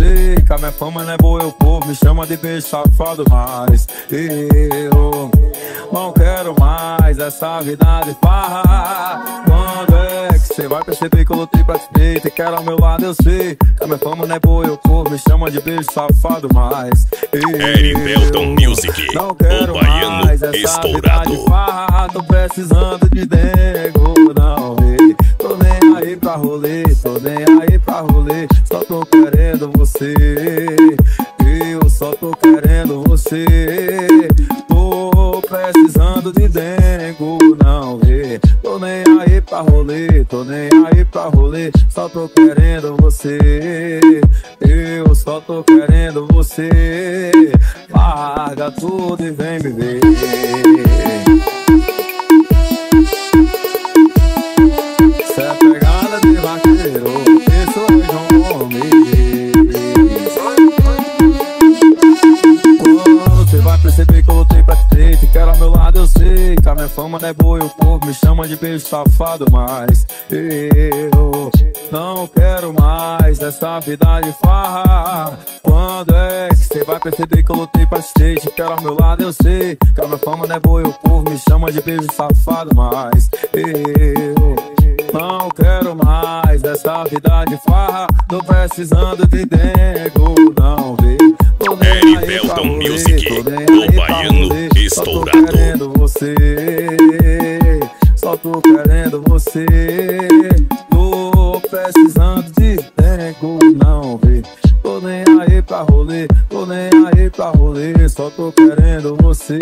sei Que a minha fama não é boa, eu povo Me chama de beijo safado, mas Eu não quero mais essa vida de farra. Quando é que cê vai perceber que eu lutei pra te ter Te quero ao meu lado, eu sei Que a minha fama não é boa, eu povo Me chama de beijo safado, mas Eric Belton Music Não quero O baiano mais essa estourado vida de farra. Tô precisando de dengo, não Tô nem aí pra rolê, você. Eu só tô querendo você. Tô precisando de dengo, não vê. Tô nem aí pra rolê, tô nem aí pra rolê. Só tô querendo você. Eu só tô querendo você. Larga tudo e vem me ver sei Que a minha fama não é boa e o povo me chama de beijo safado Mas eu não quero mais essa vida de farra. Quando é que cê vai perceber que eu lutei pra Te quero ao meu lado, eu sei Que a minha fama não é boa e o povo me chama de beijo safado Mas eu não quero mais essa vida de farra. Tô precisando de dengo, não vê. Eric Belton Music, o baiano estourado. Você. Só tô querendo você. Tô precisando de dengo, não vê. Tô nem aí pra rolê, tô nem aí pra rolê. Só tô querendo você.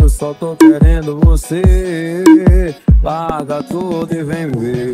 Eu só tô querendo você. Larga tudo e vem ver